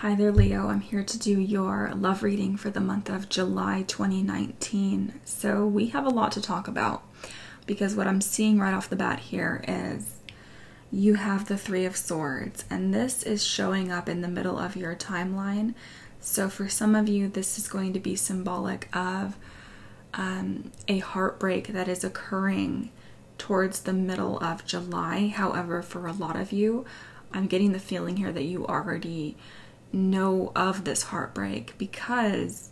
Hi there, Leo. I'm here to do your love reading for the month of July 2019. So, we have a lot to talk about because what I'm seeing right off the bat here is you have the Three of Swords, and this is showing up in the middle of your timeline. So, for some of you, this is going to be symbolic of um, a heartbreak that is occurring towards the middle of July. However, for a lot of you, I'm getting the feeling here that you already know of this heartbreak because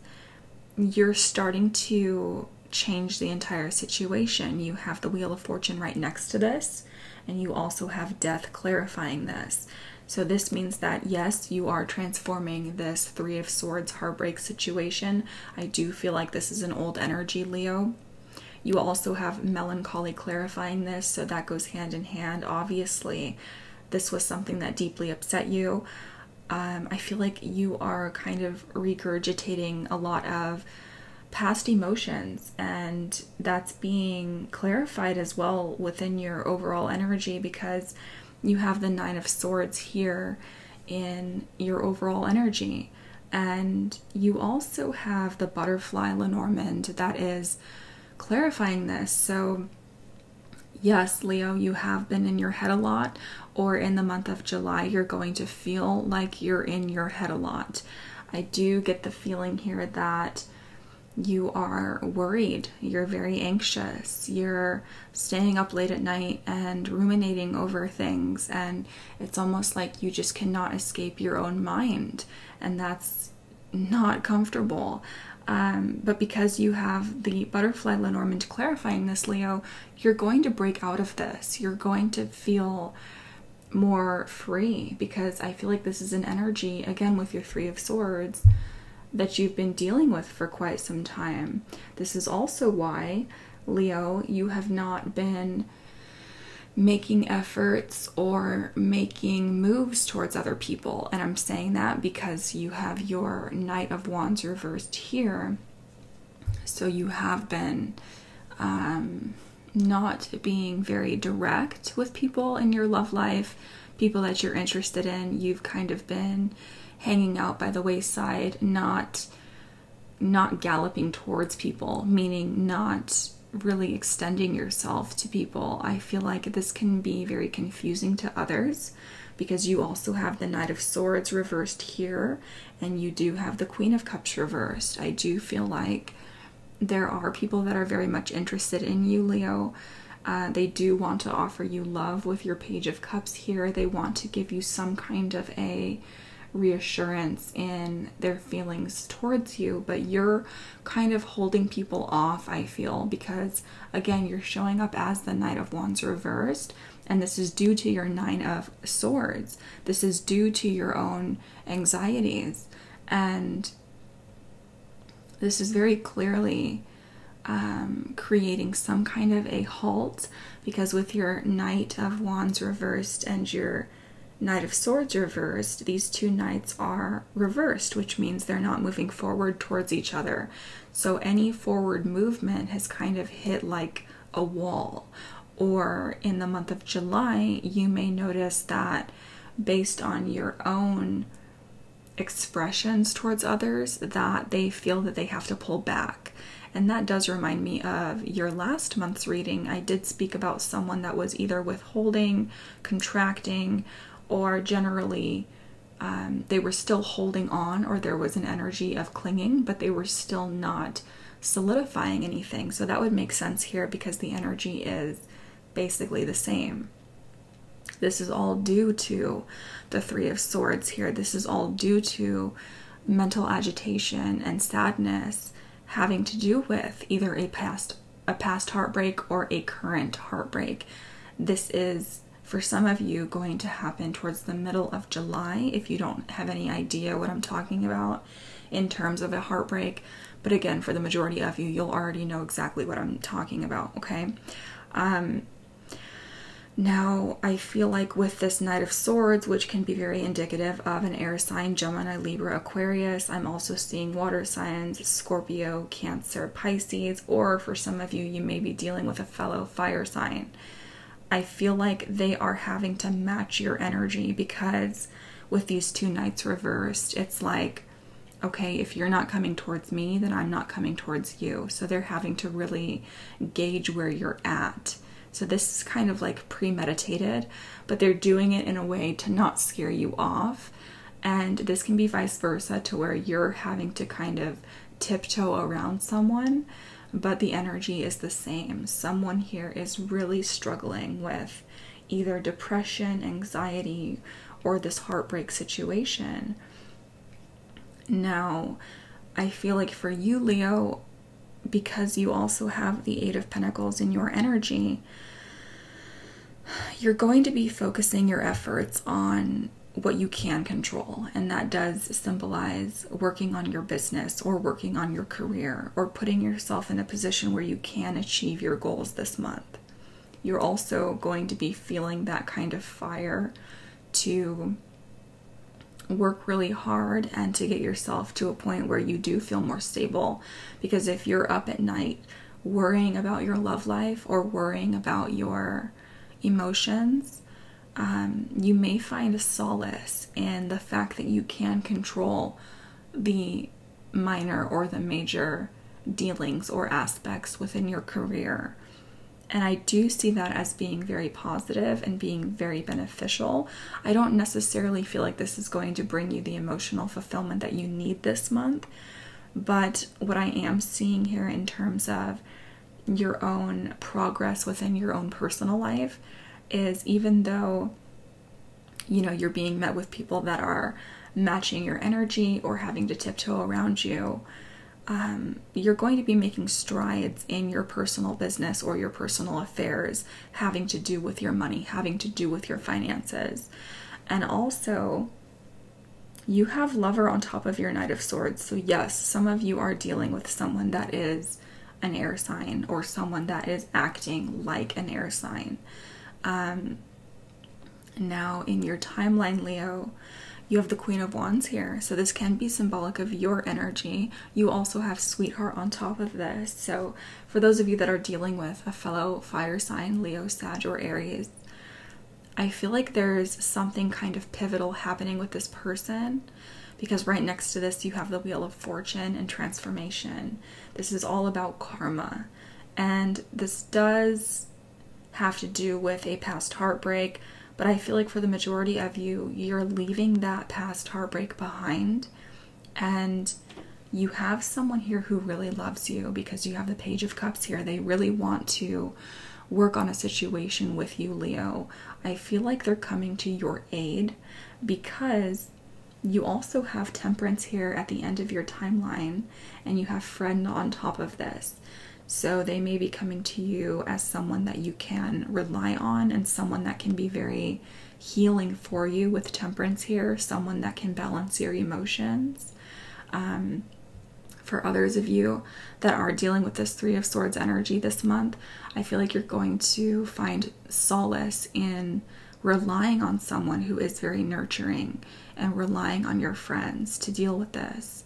you're starting to change the entire situation. You have the Wheel of Fortune right next to this, and you also have Death clarifying this. So, this means that yes, you are transforming this Three of Swords heartbreak situation. I do feel like this is an old energy, Leo. You also have melancholy clarifying this, so that goes hand in hand. Obviously, this was something that deeply upset you um, I feel like you are kind of regurgitating a lot of past emotions, and that's being clarified as well within your overall energy because you have the Nine of Swords here in your overall energy. And you also have the butterfly Lenormand that is clarifying this. So yes, Leo, you have been in your head a lot, or in the month of July, you're going to feel like you're in your head a lot. I do get the feeling here that you are worried, you're very anxious, you're staying up late at night and ruminating over things, and it's almost like you just cannot escape your own mind, and that's not comfortable. Um, but because you have the butterfly Lenormand clarifying this, Leo, you're going to break out of this. You're going to feel more free because I feel like this is an energy, again, with your Three of Swords, that you've been dealing with for quite some time. This is also why, Leo, you have not been making efforts or making moves towards other people. And I'm saying that because you have your Knight of Wands reversed here. So you have been um, not being very direct with people in your love life, people that you're interested in. You've kind of been hanging out by the wayside, not not galloping towards people, meaning not really extending yourself to people, I feel like this can be very confusing to others because you also have the Knight of Swords reversed here and you do have the Queen of Cups reversed. I do feel like there are people that are very much interested in you, Leo. Uh, they do want to offer you love with your Page of Cups here. They want to give you some kind of a reassurance in their feelings towards you, but you're kind of holding people off, I feel, because again, you're showing up as the Knight of Wands reversed, and this is due to your Nine of Swords. This is due to your own anxieties, and this is very clearly um, creating some kind of a halt because with your Knight of Wands reversed and your Knight of Swords reversed, these two knights are reversed, which means they're not moving forward towards each other. So any forward movement has kind of hit like a wall. Or in the month of July, you may notice that based on your own expressions towards others, that they feel that they have to pull back. And that does remind me of your last month's reading. I did speak about someone that was either withholding, contracting, or generally um, they were still holding on, or there was an energy of clinging, but they were still not solidifying anything. So that would make sense here because the energy is basically the same. This is all due to the Three of Swords here. This is all due to mental agitation and sadness having to do with either a past a past heartbreak or a current heartbreak. This is for some of you going to happen towards the middle of July if you don't have any idea what I'm talking about in terms of a heartbreak. But again, for the majority of you, you'll already know exactly what I'm talking about, okay? Um, now, I feel like with this Knight of Swords, which can be very indicative of an air sign, Gemini, Libra, Aquarius, I'm also seeing water signs, Scorpio, Cancer, Pisces, or for some of you, you may be dealing with a fellow fire sign. I feel like they are having to match your energy because with these two knights reversed, it's like, okay, if you're not coming towards me, then I'm not coming towards you. So they're having to really gauge where you're at. So this is kind of like premeditated, but they're doing it in a way to not scare you off. And this can be vice versa to where you're having to kind of tiptoe around someone, but the energy is the same. Someone here is really struggling with either depression, anxiety, or this heartbreak situation. Now, I feel like for you, Leo, because you also have the Eight of Pentacles in your energy, you're going to be focusing your efforts on what you can control. And that does symbolize working on your business or working on your career or putting yourself in a position where you can achieve your goals this month. You're also going to be feeling that kind of fire to work really hard and to get yourself to a point where you do feel more stable. Because if you're up at night worrying about your love life or worrying about your emotions, um, you may find a solace in the fact that you can control the minor or the major dealings or aspects within your career. And I do see that as being very positive and being very beneficial. I don't necessarily feel like this is going to bring you the emotional fulfillment that you need this month. But what I am seeing here in terms of your own progress within your own personal life is even though you know you're being met with people that are matching your energy or having to tiptoe around you um, you're going to be making strides in your personal business or your personal affairs having to do with your money having to do with your finances. And also you have lover on top of your knight of swords. So yes some of you are dealing with someone that is an air sign or someone that is acting like an air sign um, now, in your timeline, Leo, you have the Queen of Wands here. So, this can be symbolic of your energy. You also have Sweetheart on top of this. So, for those of you that are dealing with a fellow fire sign, Leo, Sag, or Aries, I feel like there's something kind of pivotal happening with this person because right next to this, you have the Wheel of Fortune and transformation. This is all about karma. And this does have to do with a past heartbreak, but I feel like for the majority of you, you're leaving that past heartbreak behind and you have someone here who really loves you because you have the Page of Cups here. They really want to work on a situation with you, Leo. I feel like they're coming to your aid because you also have Temperance here at the end of your timeline and you have Friend on top of this. So they may be coming to you as someone that you can rely on and someone that can be very healing for you with temperance here, someone that can balance your emotions. Um, for others of you that are dealing with this Three of Swords energy this month, I feel like you're going to find solace in relying on someone who is very nurturing and relying on your friends to deal with this.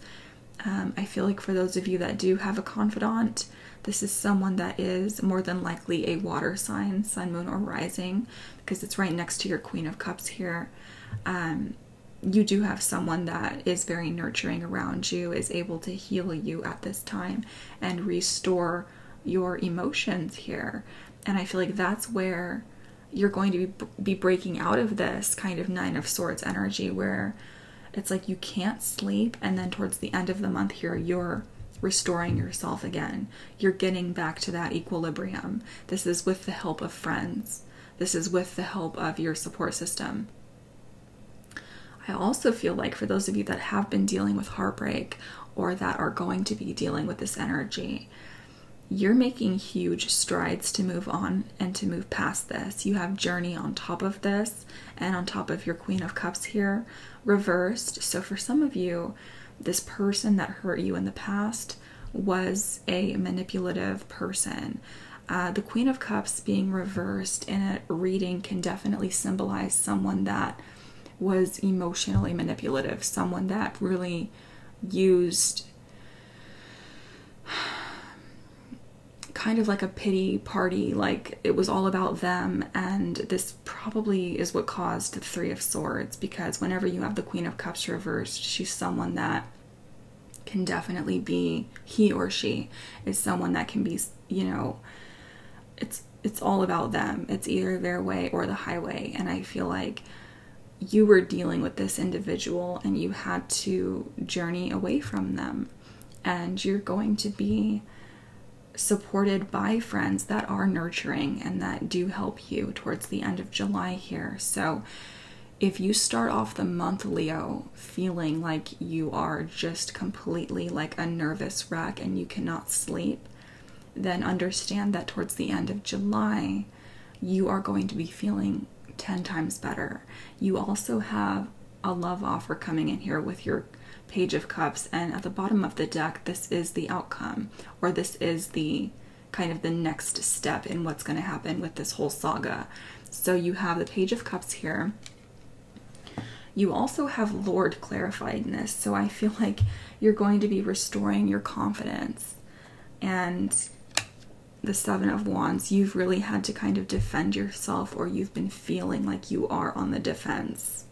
Um, I feel like for those of you that do have a confidant, this is someone that is more than likely a water sign, sun, moon, or rising, because it's right next to your Queen of Cups here. Um, you do have someone that is very nurturing around you, is able to heal you at this time and restore your emotions here. And I feel like that's where you're going to be, be breaking out of this kind of Nine of Swords energy where it's like you can't sleep, and then towards the end of the month here, you're restoring yourself again. You're getting back to that equilibrium. This is with the help of friends, this is with the help of your support system. I also feel like for those of you that have been dealing with heartbreak or that are going to be dealing with this energy, you're making huge strides to move on and to move past this. You have journey on top of this and on top of your Queen of Cups here reversed. So for some of you, this person that hurt you in the past was a manipulative person. Uh, the Queen of Cups being reversed in a reading can definitely symbolize someone that was emotionally manipulative, someone that really used kind of like a pity party, like it was all about them. And this probably is what caused the Three of Swords because whenever you have the Queen of Cups reversed, she's someone that can definitely be, he or she is someone that can be, you know, it's it's all about them. It's either their way or the highway. And I feel like you were dealing with this individual and you had to journey away from them. And you're going to be supported by friends that are nurturing and that do help you towards the end of July here. So, if you start off the month, Leo, feeling like you are just completely like a nervous wreck and you cannot sleep, then understand that towards the end of July, you are going to be feeling 10 times better. You also have a love offer coming in here with your Page of Cups, and at the bottom of the deck, this is the outcome, or this is the kind of the next step in what's going to happen with this whole saga. So you have the Page of Cups here. You also have Lord clarifiedness, so I feel like you're going to be restoring your confidence. And the Seven of Wands, you've really had to kind of defend yourself, or you've been feeling like you are on the defense.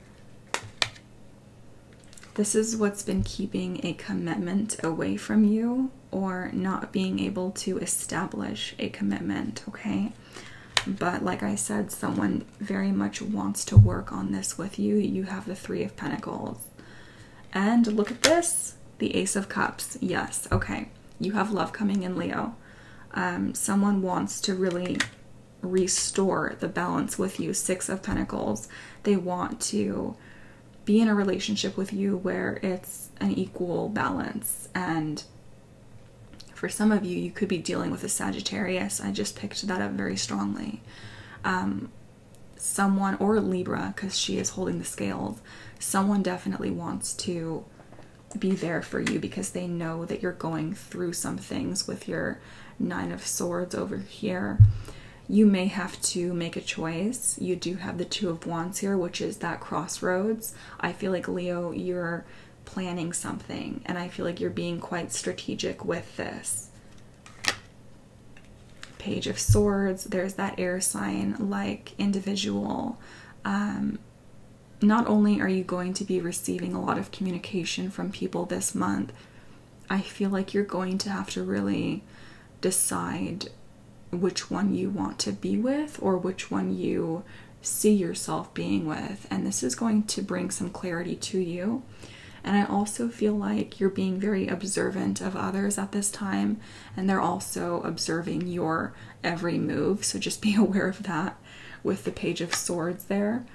This is what's been keeping a commitment away from you or not being able to establish a commitment, okay? But like I said, someone very much wants to work on this with you. You have the Three of Pentacles. And look at this the Ace of Cups. Yes, okay. You have love coming in, Leo. Um, someone wants to really restore the balance with you. Six of Pentacles. They want to be in a relationship with you where it's an equal balance. And for some of you, you could be dealing with a Sagittarius. I just picked that up very strongly. Um, someone, or Libra, because she is holding the scales, someone definitely wants to be there for you because they know that you're going through some things with your Nine of Swords over here you may have to make a choice. You do have the Two of Wands here, which is that crossroads. I feel like, Leo, you're planning something, and I feel like you're being quite strategic with this. Page of Swords, there's that air sign like individual. Um, not only are you going to be receiving a lot of communication from people this month, I feel like you're going to have to really decide which one you want to be with or which one you see yourself being with. And this is going to bring some clarity to you. And I also feel like you're being very observant of others at this time, and they're also observing your every move. So just be aware of that with the Page of Swords there.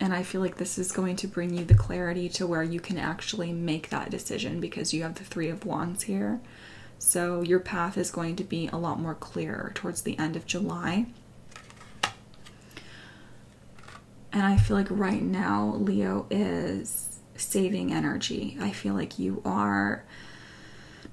And I feel like this is going to bring you the clarity to where you can actually make that decision because you have the Three of Wands here. So your path is going to be a lot more clear towards the end of July. And I feel like right now, Leo is saving energy. I feel like you are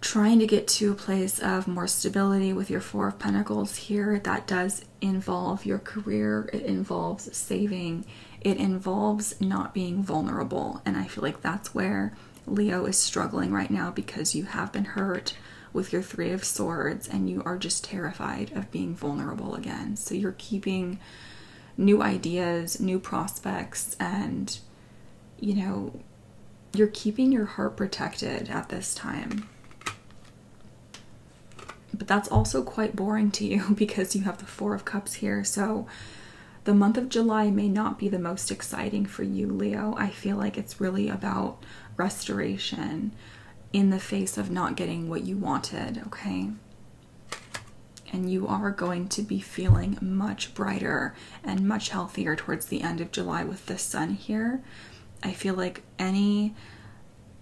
trying to get to a place of more stability with your Four of Pentacles here. That does involve your career, it involves saving, it involves not being vulnerable. And I feel like that's where Leo is struggling right now because you have been hurt with your Three of Swords and you are just terrified of being vulnerable again. So you're keeping new ideas, new prospects, and you know, you're keeping your heart protected at this time. But that's also quite boring to you because you have the Four of Cups here. So the month of July may not be the most exciting for you, Leo. I feel like it's really about restoration, in the face of not getting what you wanted, okay? And you are going to be feeling much brighter and much healthier towards the end of July with the sun here. I feel like any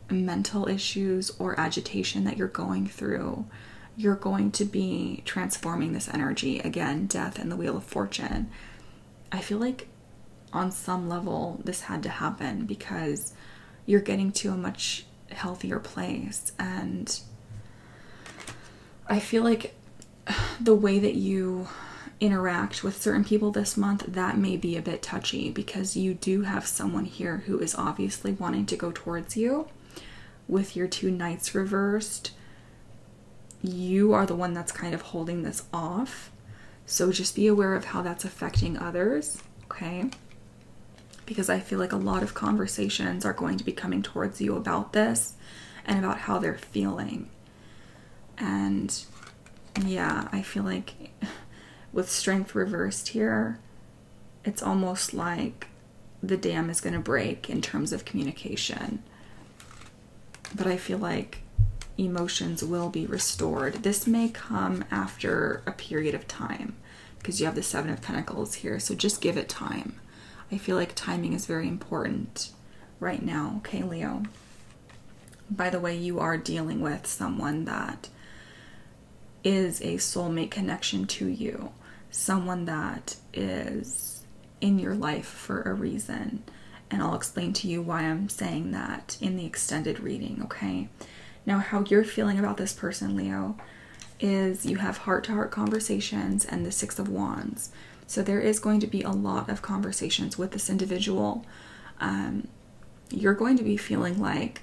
mental issues or agitation that you're going through, you're going to be transforming this energy. Again, death and the Wheel of Fortune. I feel like on some level this had to happen because you're getting to a much healthier place. And I feel like the way that you interact with certain people this month, that may be a bit touchy because you do have someone here who is obviously wanting to go towards you with your two knights reversed. you are the one that's kind of holding this off. So just be aware of how that's affecting others, okay? Because I feel like a lot of conversations are going to be coming towards you about this and about how they're feeling. And yeah, I feel like with strength reversed here, it's almost like the dam is going to break in terms of communication. But I feel like emotions will be restored. This may come after a period of time because you have the Seven of Pentacles here. So just give it time. I feel like timing is very important right now, okay, Leo? By the way, you are dealing with someone that is a soulmate connection to you, someone that is in your life for a reason. And I'll explain to you why I'm saying that in the extended reading, okay? Now, how you're feeling about this person, Leo, is you have heart to heart conversations and the Six of Wands. So there is going to be a lot of conversations with this individual. Um, you're going to be feeling like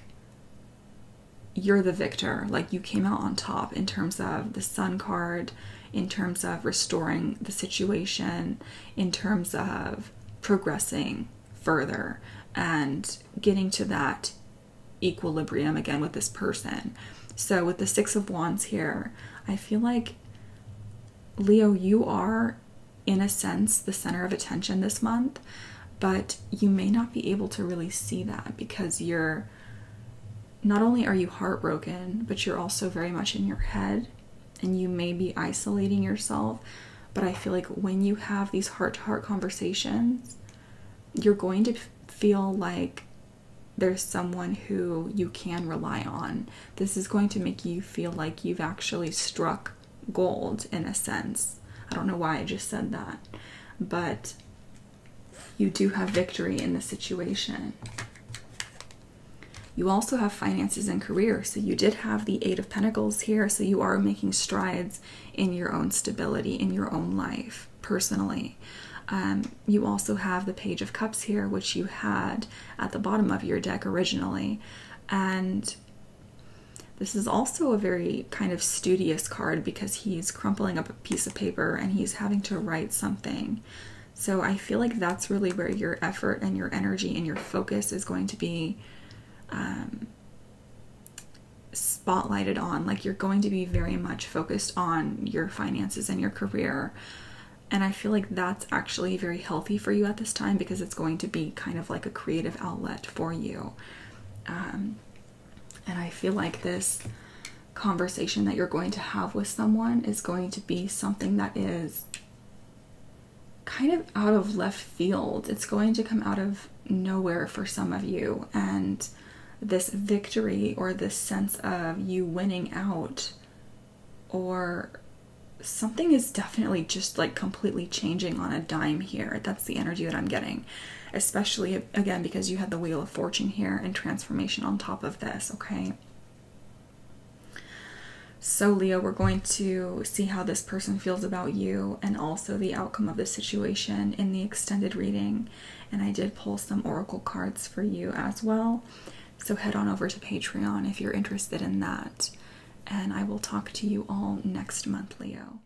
you're the victor, like you came out on top in terms of the Sun card, in terms of restoring the situation, in terms of progressing further and getting to that equilibrium again with this person. So, with the Six of Wands here, I feel like Leo, you are in a sense the center of attention this month, but you may not be able to really see that because you're not only are you heartbroken, but you're also very much in your head and you may be isolating yourself. But I feel like when you have these heart to heart conversations, you're going to feel like there's someone who you can rely on. This is going to make you feel like you've actually struck gold in a sense. I don't know why I just said that, but you do have victory in the situation. You also have finances and career. So you did have the Eight of Pentacles here. So you are making strides in your own stability, in your own life, personally. Um, you also have the Page of Cups here, which you had at the bottom of your deck originally. And this is also a very kind of studious card because he's crumpling up a piece of paper and he's having to write something. So I feel like that's really where your effort and your energy and your focus is going to be um, spotlighted on. Like you're going to be very much focused on your finances and your career. And I feel like that's actually very healthy for you at this time because it's going to be kind of like a creative outlet for you. Um, and I feel like this conversation that you're going to have with someone is going to be something that is kind of out of left field. It's going to come out of nowhere for some of you. And this victory or this sense of you winning out or something is definitely just like completely changing on a dime here. That's the energy that I'm getting, especially again because you had the Wheel of Fortune here and transformation on top of this, okay? So, Leo, we're going to see how this person feels about you and also the outcome of the situation in the extended reading. And I did pull some oracle cards for you as well. So, head on over to Patreon if you're interested in that and I will talk to you all next month, Leo.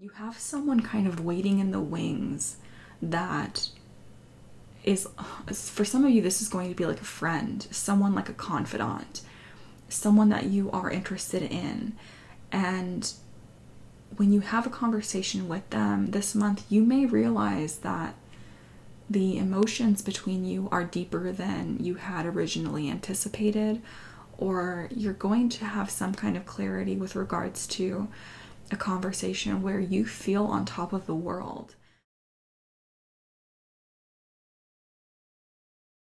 You have someone kind of waiting in the wings that is, for some of you, this is going to be like a friend, someone like a confidant, someone that you are interested in. And when you have a conversation with them this month, you may realize that the emotions between you are deeper than you had originally anticipated, or you're going to have some kind of clarity with regards to a conversation where you feel on top of the world.